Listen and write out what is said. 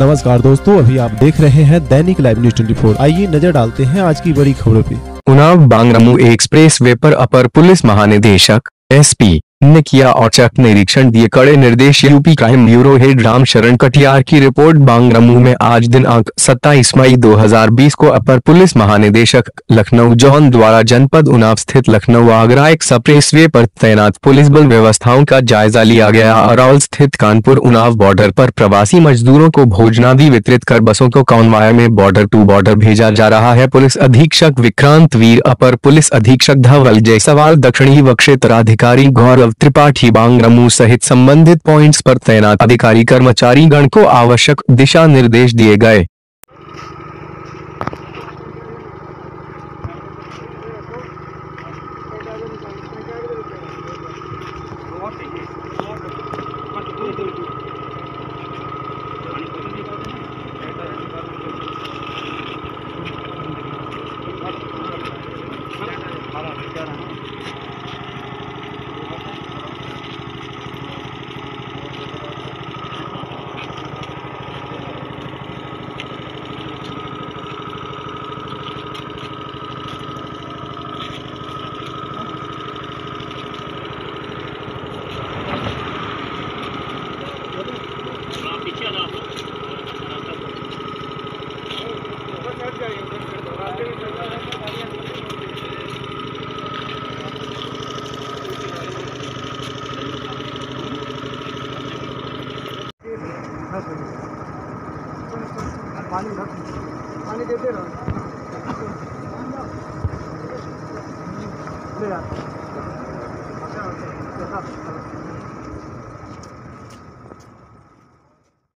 नमस्कार दोस्तों, अभी आप देख रहे हैं दैनिक लाइव न्यूज़ 24 आइए नज़र डालते हैं आज की बड़ी खबरों पे। उनाव बांगरमू एक्सप्रेस वे पर अपर पुलिस महानिदेशक एसपी ने किया औचक निरीक्षण दिए। कड़े निर्देश UP crime bureau head Ram Sharan Katiyar की रिपोर्ट। बांगरमू में आज दिनांक 27 मई 2020 को अपर पुलिस महानिदेशक लखनऊ जॉन द्वारा जनपद उनाव स्थित लखनऊ आगरा एक्सप्रेस वे पर तैनात पुलिस बल व्यवस्थाओं का जायजा लिया गया। अरौल स्थित कानपुर उनाव बॉर्डर पर प्रवासी मजदूरों को भोजनादि वितरित कर बसों को कॉन्वाय में बॉर्डर टू बॉर्डर भेजा जा रहा है। पुलिस अधीक्षक विक्रांत वीर, अपर पुलिस अधीक्षक धवल जायसवाल, दक्षिणी व क्षेत्राधिकारी गौरव त्रिपाठी बांगरमू सहित संबंधित पॉइंट्स पर तैनात अधिकारी कर्मचारी गण को आवश्यक दिशा निर्देश दिए गए। पानी पानी देते रहो। ले जाते